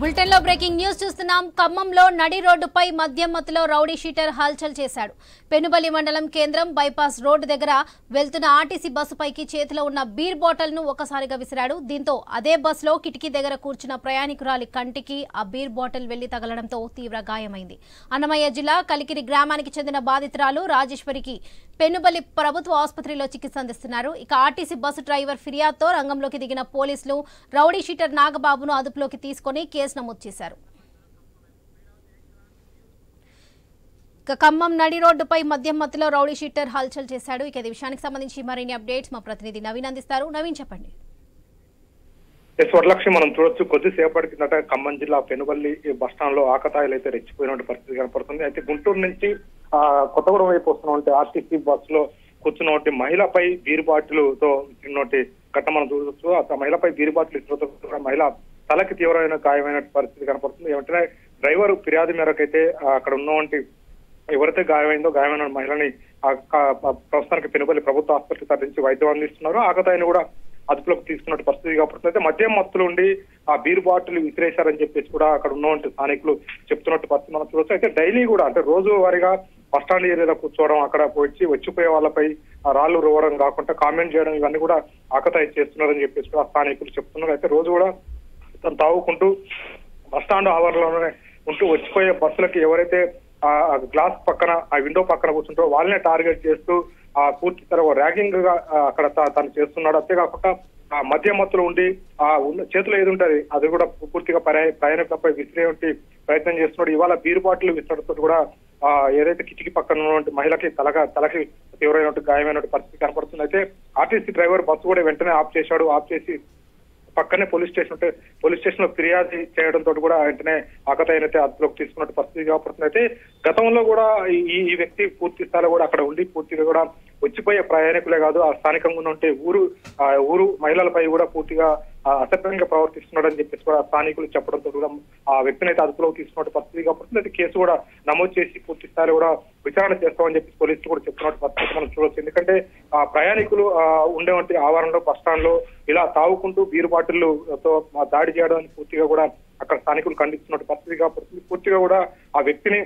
బులెటిన్లో breaking news చూస్తున్నాం. ఖమ్మంలో నడి రోడ్డుపై మద్యం మత్తులో రౌడీ షీటర్ హల్చల్ చేశాడు. పెనుబలి మండలం కేంద్రం బైపాస్ రోడ్డు దగ్గర వెళ్తున్న ఆర్టీసీ బస్సుపైకి చేతిలో ఉన్న బీర్ బాటిల్ను ఒకసారిగా విసిరాడు. దీంతో అదే బస్సులో కిటికీ దగ్గర కూర్చున్న ప్రయాణికురాలి కంటికి ఆ బీర్ బాటిల్ వెళ్ళి తగలడంతో తీవ్ర గాయమైంది. అన్నమయ్య జిల్లా కలికిరి గ్రామానికి చెందిన బాధితురాలు రాజేశ్వరికి పెనుబలి ప్రభుత్వ ఆసుపత్రిలో చికిత్స అందిస్తున్నారు. ఇక ఆర్టీసీ బస్సు డ్రైవర్ ఫిర్యాదుతో రంగంలోకి దిగిన పోలీసులు రౌడీ షీటర్ నాగబాబును అదుపులోకి తీసుకొని కేసు నమోదు చేశారు. ఖమ్మం నడి రోడ్డుపై మద్యం మత్తులో రౌడీ షీటర్ హల్చల్ చేశాడు. ఇక విషయానికి సంబంధించి మరిన్ని అప్డేట్స్ మా ప్రతినిధి నవీన్ అందిస్తారు. నవీన్ చెప్పండి. ఎస్ వరలక్ష్మి మనం చూడొచ్చు కొద్దిసేపటి కిందట ఖమ్మం జిల్లా పెనుబల్లి బస్ స్టాండ్లో ఆకతాయిలు అయితే రెచ్చిపోయినటువంటి పరిస్థితి కనపడుతుంది. అయితే గుంటూరు నుంచి ఆ కొత్తగూడెం వైపు వస్తున్నటువంటి ఆర్టీసీ బస్లో కూర్చున్నటువంటి మహిళపై బీరు బాటిల్తో ఇచ్చినటువంటి మనం చూడవచ్చు ఆ మహిళపై బీరు బాటిల్ ఇచ్చిన మహిళ తలకి తీవ్రమైన గాయమైన పరిస్థితి కనపడుతుంది. వెంటనే డ్రైవర్ ఫిర్యాదు మేరకైతే అయితే అక్కడ ఉన్నటువంటి ఎవరైతే గాయమైందో గాయమైన మహిళని ఆ ప్రస్తుతానికి పెనుపల్లి ప్రభుత్వ ఆసుపత్రికి తరలించి వైద్యం అందిస్తున్నారు. ఆకతాయిని కూడా అదుపులోకి తీసుకున్నట్టు పరిస్థితి కాబట్టి అయితే మద్యం మత్తులు ఉండి ఆ బీర్ బాటిల్ విసిరేశారని చెప్పేసి కూడా అక్కడ ఉన్నటువంటి స్థానికులు చెప్తున్నట్టు పరిస్థితి మనం చూడొచ్చు. అయితే డైలీ కూడా అంటే రోజు వారిగా బస్ స్టాండ్ ఏరియాలో కూర్చోవడం అక్కడ వచ్చి వచ్చిపోయే వాళ్ళపై ఆ రాళ్ళు కాకుండా కామెంట్ చేయడం ఇవన్నీ కూడా ఆకతాయి చేస్తున్నారని చెప్పేసి కూడా స్థానికులు చెప్తున్నారు. అయితే రోజు కూడా తను తాగుకుంటూ బస్ స్టాండ్ ఆవరణలోనే ఉంటూ వచ్చిపోయే బస్సులకి ఎవరైతే ఆ గ్లాస్ పక్కన ఆ విండో పక్కన కూర్చుంటారో వాళ్ళనే టార్గెట్ చేస్తూ ఆ పూర్తి తర ర్యాగింగ్గా అక్కడ త- తను చేస్తున్నాడు. అంతేకాకుండా ఆ మధ్య మత్తులో ఉండి ఆ ఉన్న చేతిలో ఏది ఉంటది అది కూడా పూర్తిగా ప్రయా- ప్రయాణికులపై ఉంటే ప్రయత్నం చేస్తున్నాడు. ఇవాళ బీరు బాటిల్ విసరడంతో కూడా ఆ ఏదైతే కిటికీ పక్కన ఉన్నటువంటి మహిళకి తలగా తలకి తీవ్రమైనటువంటి గాయమైనటువంటి పరిస్థితి కనపడుతుంది. అయితే ఆర్టీసీ డ్రైవర్ బస్సు కూడా వెంటనే ఆఫ్ చేశాడు. ఆఫ్ చేసి పక్కనే పోలీస్ స్టేషన్ ఉంటే పోలీస్ స్టేషన్లో ఫిర్యాదు చేయడంతో కూడా వెంటనే ఆకతాయినైతే అదుపులోకి తీసుకున్నట్టు పరిస్థితి కాబట్టి అయితే గతంలో కూడా ఈ ఈ వ్యక్తి పూర్తి స్థాయిలో కూడా అక్కడ ఉండి పూర్తిగా కూడా వచ్చిపోయే ప్రయాణికులే కాదు ఆ స్థానికంగా ఉన్నటువంటి ఊరు ఆ ఊరు మహిళలపై కూడా పూర్తిగా అసభ్యంగా ప్రవర్తిస్తున్నాడని చెప్పేసి కూడా స్థానికులు చెప్పడంతో కూడా ఆ వ్యక్తిని అయితే అదుపులోకి తీసుకున్నట్టు పరిస్థితి కాబట్టి అయితే కేసు కూడా నమోదు చేసి పూర్తి స్థాయిలో కూడా విచారణ చేస్తామని చెప్పి పోలీసులు కూడా చెప్తున్నట్టు పరిస్థితి మనం చూడొచ్చు. ఎందుకంటే ఆ ప్రయాణికులు ఆ ఉండేవంటి ఆవరణలో బస్ స్టాండ్లో ఇలా తాగుకుంటూ బీరు బాటిల్తో దాడి చేయడానికి పూర్తిగా కూడా అక్కడ స్థానికులు ఖండిస్తున్నట్టు పరిస్థితి కాబట్టి పూర్తిగా కూడా ఆ వ్యక్తిని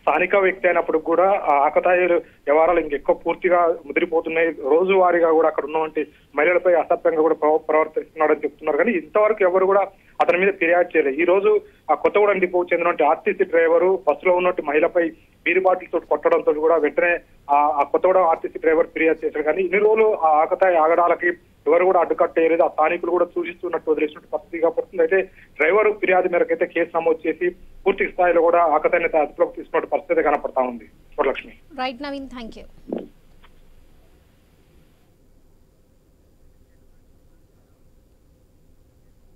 స్థానిక వ్యక్తి అయినప్పుడు కూడా ఆ ఆకతాయిలు వ్యవహారాలు ఇంకెక్కువ పూర్తిగా ముదిరిపోతున్నాయి. రోజువారీగా కూడా అక్కడ ఉన్నటువంటి మహిళలపై అసభ్యంగా కూడా ప్రవ- ప్రవర్తిస్తున్నాడని చెప్తున్నారు. కానీ ఇంతవరకు ఎవరు కూడా అతని మీద ఫిర్యాదు చేయలేదు. ఈ రోజు ఆ కొత్తగూడెం డిపో చెందినటువంటి ఆర్టీసీ డ్రైవరు బస్సులో ఉన్నటువంటి మహిళపై బీరు బాటిల్ తోటి కొట్టడంతో కూడా వెంటనే ఆ ఆ కొత్తగూడెం ఆర్టీసీ డ్రైవర్ ఫిర్యాదు చేశారు కానీ ఇన్ని రోజులు ఆ ఆకతాయి ఆగడాలకి ఎవరు కూడా అడ్డుకట్టేయలేదు ఆ స్థానికులు కూడా సూచిస్తున్నట్టు వదిలేసినట్టు పరిస్థితి కాబట్టి అయితే డ్రైవర్ ఫిర్యాదు మేరకు అయితే కేసు నమోదు చేసి పూర్తి స్థాయిలో కూడా ఆకతాయిని అదుపులోకి తీసుకున్నట్టు పరిస్థితి కనపడతా ఉంది. Varalakshmi right Naveen thank you